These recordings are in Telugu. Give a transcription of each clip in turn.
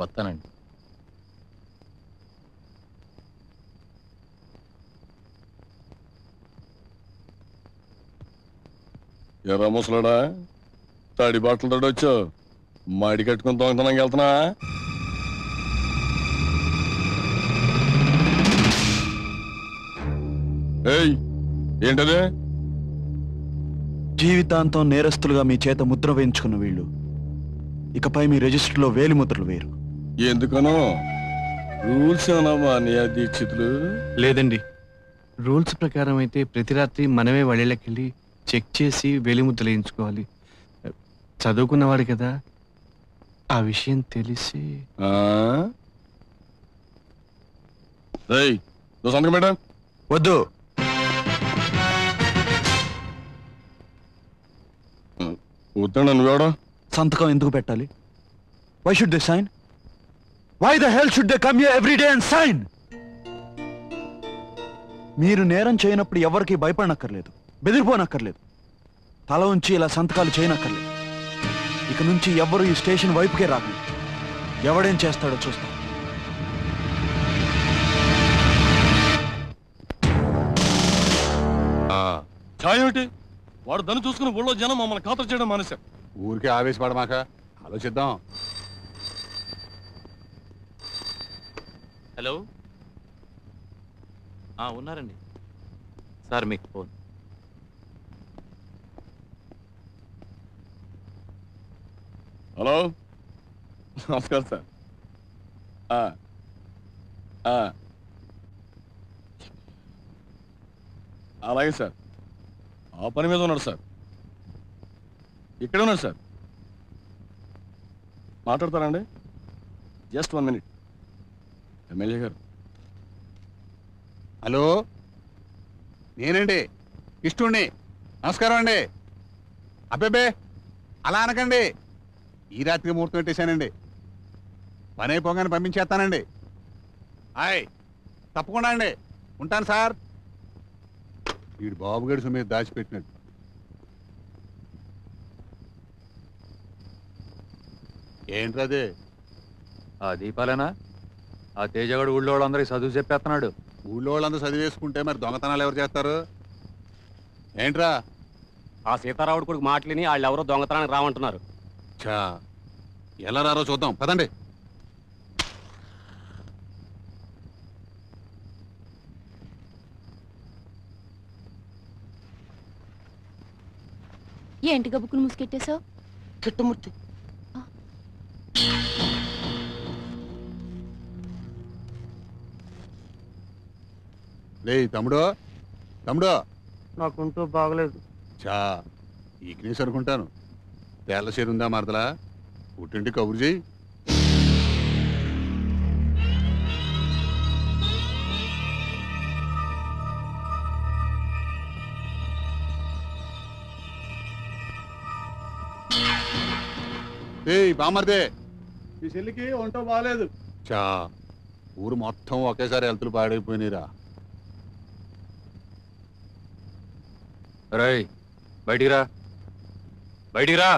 వస్తానండి. ఎర్ర ముసలాడా తడి బట్టలతో వచ్చావు. మడి కట్టుకుని దొంగతనంగా వెళ్తున్నా? ఏయ్ ఏంటది? జీవితాంతం నేరస్తులుగా మీ చేత ముద్ర వేయించుకున్న వీళ్ళు. ఇకపై మీ రిజిస్టర్లో వేలి ముద్రలు వేరు ఎందుకనో? రూల్స్ ఏమన్నా నీ దీక్షితులు? లేదండి. రూల్స్ ప్రకారం అయితే ప్రతి రాత్రి మనమే వెళ్ళకి చెక్ చేసి వేలిముద్రలు వేయించుకోవాలి చదువుకున్నవాడు కదా ఆ విషయం తెలిసి సంతకం పెట్టా. వద్దు. వద్దండి నువ్వేడా సంతకం ఎందుకు పెట్టాలి? Why should they sign why the hell should they come every day and sign మీరు నేరం చేయనప్పుడు ఎవరికి భయపడనక్కర్లేదు బెదిరిపోనక్కర్లేదు. తల ఉంచి ఇలా సంతకాలు చేయనక్కర్లేదు. ఇక నుంచి ఎవ్వరు ఈ స్టేషన్ వైపుకే రాకండి. ఎవడేం చేస్తాడో చూస్తాం. వాడు దాన్ని చూసుకుని ఊళ్ళో జనం మమ్మల్ని ఖాతరు చేయడం మానేశారు. ఊరికే ఆవేశపడమాక ఆలోచిద్దాం. హలో? ఆ, ఉన్నారండి. సార్ మీకు ఫోన్. హలో? నమస్కారం సార్. ఆ, అలాగే సార్. ఆ పని మీద ఉన్నాడు సార్. ఇక్కడ ఉన్నాడు సార్. మాట్లాడతారండి జస్ట్ వన్ మినిట్. ఎమ్మెల్యే గారు. హలో? నేనండి. ఇష్టుండి నమస్కారం అండి. అబ్బేబే అలా అనకండి. ఈ రాత్రికి ముహూర్తం పెట్టేశానండి. పని అయిపోగానే పంపించేస్తానండి. హాయ్ తప్పకుండా అండి. ఉంటాను సార్. వీడు బాబుగడి సొమ్మిది దాచిపెట్టినట్టు. ఏంట్రదే ఆ దీపాలేనా? ఆ తేజగాడు ఊళ్ళో వాళ్ళందరికీ చదువు చెప్పేస్తున్నాడు. ఊళ్ళో వాళ్ళందరూ చదివేసుకుంటే మరి దొంగతనాలు ఎవరు చేస్తారు? ఏంట్రా? ఆ సీతారాముడు కొడుకు మాటలిని వాళ్ళు ఎవరో దొంగతనానికి రామంటున్నారు చా ఎలా రారో చూద్దాం. పదండి. ఏంటి గబుకుని ముసుకెట్టేశావు? కిట్టమూర్తి లే తమ్ముడు తమ్ముడు. నాకుంటూ బాగలేదు. చా ఈక్నేస్ అనుకుంటాను. తేళ్ళ చేరుందా మరదలా? పుట్టింటి కబురు చేయి ఏయ్ బామర్దే. ఈ చెల్లికి ఒంటో బాగాలేదు చా ఊరు మొత్తం ఒకేసారి హెల్తులు పాడైపోయినాయిరా. రేయ్ బయటికి రా. బయటికి రా.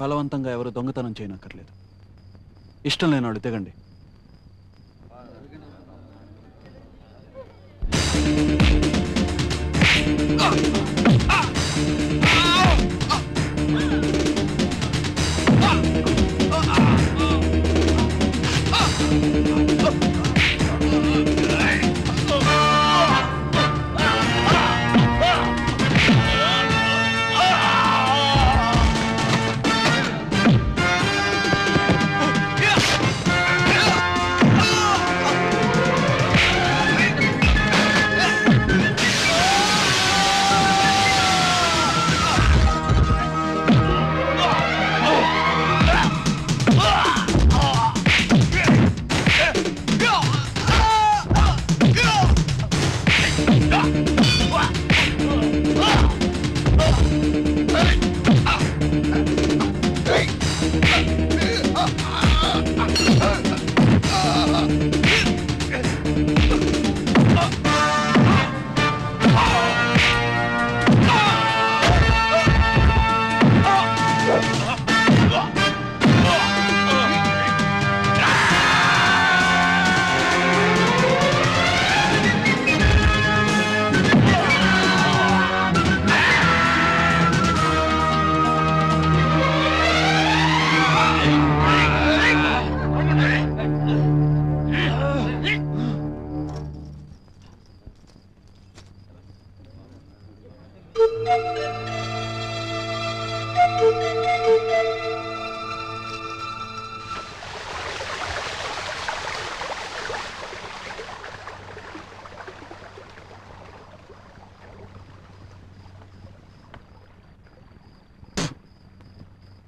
బలవంతంగా ఎవరు దొంగతనం చేయనక్కర్లేదు ఇష్టం లేనాడు తెగండి Ah!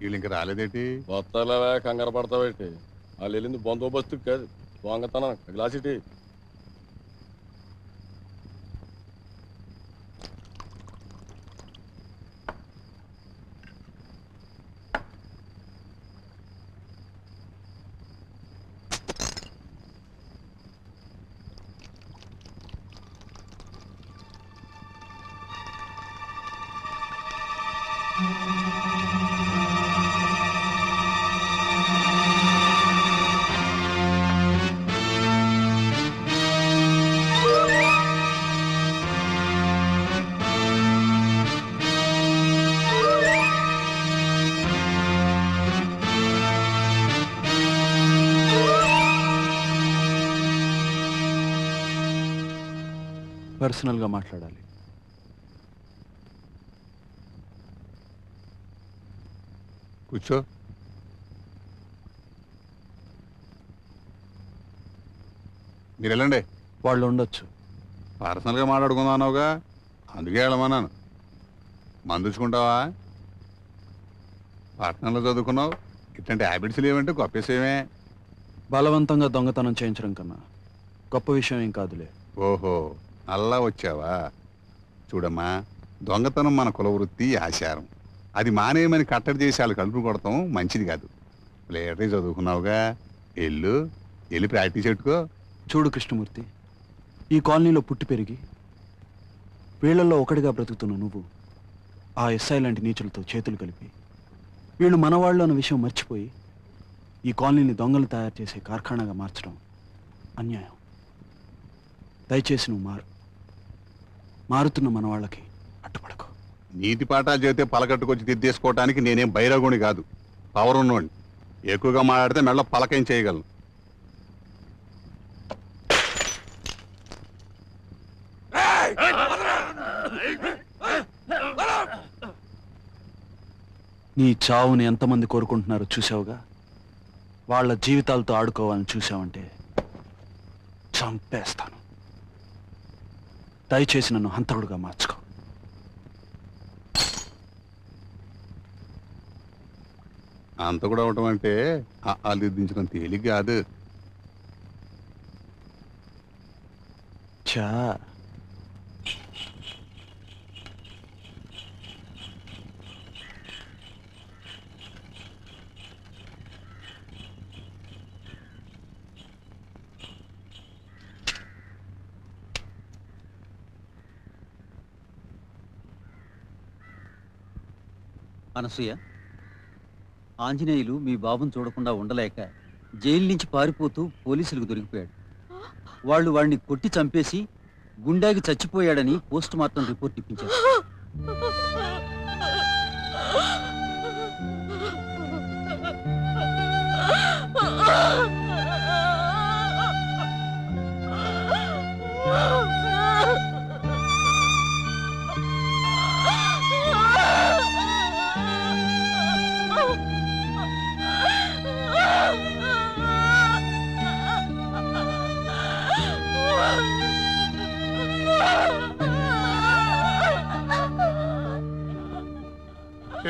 వీళ్ళు ఇంకా రాలేదేటి? వస్తాలేవా కంగారు పడతావేటి? వాళ్ళు వెళ్ళింది బందోబస్తు కాదు దొంగతనం గ్లాసిటీ పర్సనల్గా మాట్లాడాలి. కూర్చో. మీరు వెళ్ళండి వాళ్ళు ఉండొచ్చు. పర్సనల్గా మాట్లాడుకుందాన్నావుగా అందుకే వెళ్ళమన్నాను. మందుచుకుంటావా పట్టణంలో చదువుకున్నావు. ఇట్లాంటి హ్యాబిట్స్ లేవంటే గొప్ప విషయమే బలవంతంగా దొంగతనం చేయించడం కన్నా గొప్ప విషయం ఏం కాదులే. ఓహో. అల్లా వచ్చావా? చూడమ్మా దొంగతనం మన కులవృత్తి ఆచారం అది మానేయమని కట్టడి చేసి వాళ్ళు కలుపు కొడతాం మంచిది కాదు. లేటరీ చదువుకున్నావుగా? ఎల్లు వెళ్ళి ప్రాక్టీస్ పెట్టుకో. చూడు కృష్ణమూర్తి ఈ కాలనీలో పుట్టి పెరిగి వీళ్ళల్లో ఒకటిగా బ్రతుకుతున్న నువ్వు ఆ ఎస్ఐ లాంటి నీచులతో చేతులు కలిపి వీళ్ళు మనవాళ్ళు అన్న విషయం మర్చిపోయి ఈ కాలనీని దొంగలు తయారు చేసే కార్ఖానాగా మార్చడం అన్యాయం. దయచేసి నువ్వు మారు. మారుతున్న మన వాళ్ళకి అడ్డుపడకు. నీతి పాఠాలు చేస్తే పలకట్టుకొచ్చి తిద్దేసుకోవటానికి నేనేం బైరాగుని కాదు. పవర్ ఉన్నోడిని. ఎక్కువగా మాట్లాడితే మెళ్ళ పలకం చేయగలను. నీ చావుని ఎంతమంది కోరుకుంటున్నారో చూసావుగా వాళ్ళ జీవితాలతో ఆడుకోవాలని చూసావంటే చంపేస్తాను. దయచేసి నన్ను హంతకుడుగా మార్చుకో. అంత కూడా అవటం అంటే దిద్దించడం తేలిక కాదు. చా అనసూయ ఆంజనేయులు మీ బాబుని చూడకుండా ఉండలేక జైలు నుంచి పారిపోతూ పోలీసులకు దొరికిపోయాడు. వాళ్ళు వాడిని కొట్టి చంపేసి గుండాకి చచ్చిపోయాడని పోస్ట్ మార్టం రిపోర్ట్ ఇప్పించారు.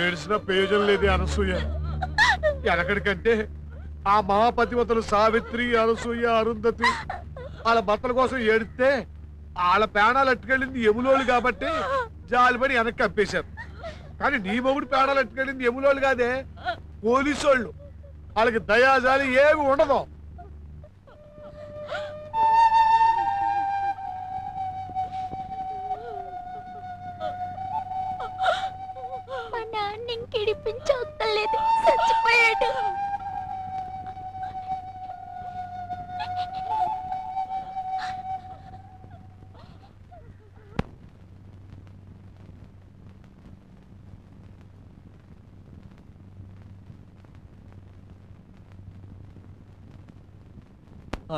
ఏడ్చిన ప్రయోజనం లేదే అనసూయ. ఎనకడికంటే ఆ మహాపతివతలు సావిత్రి అనసూయ అరుంధతి వాళ్ళ భర్తల కోసం ఏడితే వాళ్ళ ప్రాణాలు అట్టుకెళ్ళింది ఎములోళ్ళు కాబట్టి జాలిపడి వెనక్కి కప్పేశారు కానీ నీ మొగుడు ప్రాణాలు అట్టుకెళ్ళింది ఎములోళ్ళు కాదే పోలీసోళ్ళు. వాళ్ళకి దయాజాలి ఏమి ఉండదు. నాన్న ఇంకిడిపించలేదు చచ్చిపోయాడు.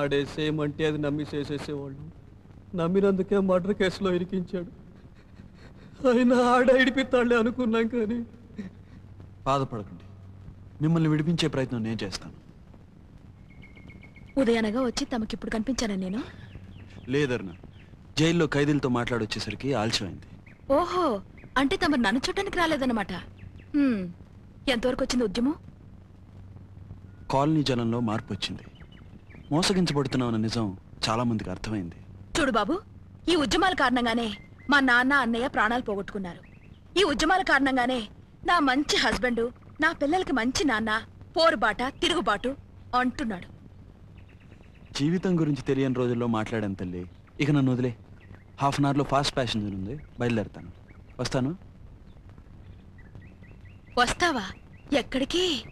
ఆడేసేయమంటే అది నమ్మి చేసేసేవాళ్ళు. నమ్మినందుకే మర్డర్ కేసులో ఇరికించాడు. అయినా ఆడ ఇడిపిస్తాడులే అనుకున్నాం కానీ బాధపడకండి. మిమ్మల్ని విడిపించే ప్రయత్నం నేను చేస్తాను. ఉదయానగా వచ్చి తమకిప్పుడు కనిపించాను నేను? లేదర్నా జైల్లో ఖైదీలతో మాట్లాడొచ్చేసరికి ఆలస్యమైంది. ఓహో అంటే తమరు నన్ను చూడటానికి రాలేదన్నమాట. హ్మ్. ఎంతవరకు వచ్చింది ఉద్యమం? కాలనీ జనంలో మార్పు వచ్చింది మోసగించబడుతున్నామన్న నిజం చాలా మందికి అర్థమైంది. చూడు బాబు ఈ ఉద్యమాల కారణంగానే మా నాన్న అన్నయ్య ప్రాణాలు పోగొట్టుకున్నారు. ఈ ఉద్యమాల కారణంగానే నా మంచి హస్బెండ్ నా పిల్లలకి మంచి నాన్న పోరుబాట తిరుగుబాటు అంటున్నాడు. జీవితం గురించి తెలియని రోజుల్లో మాట్లాడాను తల్లి. ఇక నన్ను వదిలే. హాఫ్ అన్ అవర్లో ఫాస్ట్ ప్యాసింజర్ ఉంది. బయలుదేరుతాను. వస్తాను? వస్తావా? ఎక్కడికి?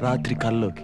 రాత్రి కల్లోకి.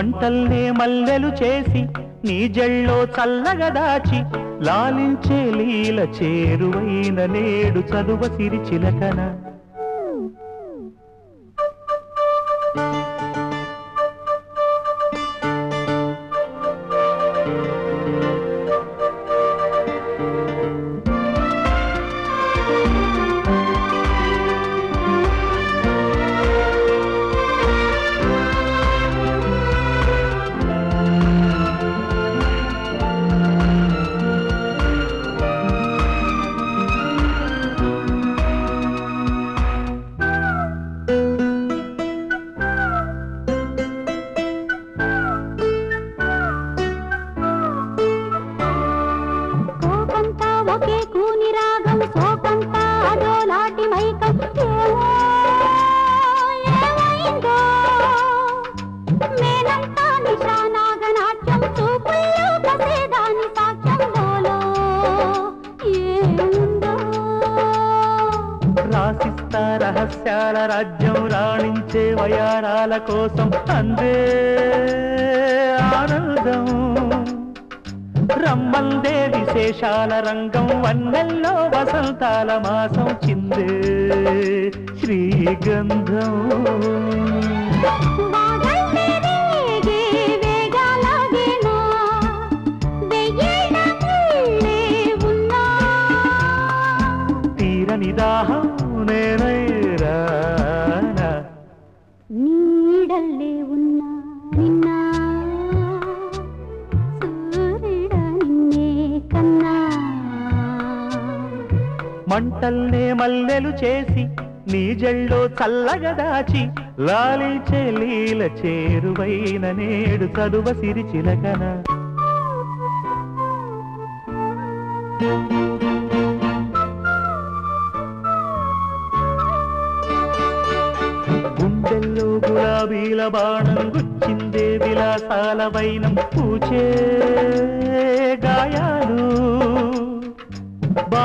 మంటల్నే మల్లెలు చేసి నీ జల్లో చల్లగా దాచి లాలించే లీల చేరువైన నేడు చదువ సిరి చిలకన. కోసం అందే ఆనందం. రమ్మందే విశేషాల రంగం వన్నెల్లో వసంతాల మాసం చిందే శ్రీగంధం. మంటల్నే మల్లెలు చేసి నీ జల్లో చల్లగా దాచి లీల చేరువైన నేడు చదువ సిరిచిలకన గుండెల్లో గులాబీల బాణం గుచ్చిందే విలాసాల వైనం పూచే గాయాలు.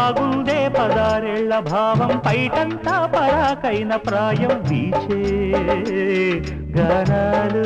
బాగుందే పదారేళ్ళ భావం పైటంతా పరాకైన ప్రాయం వీచే గణాలు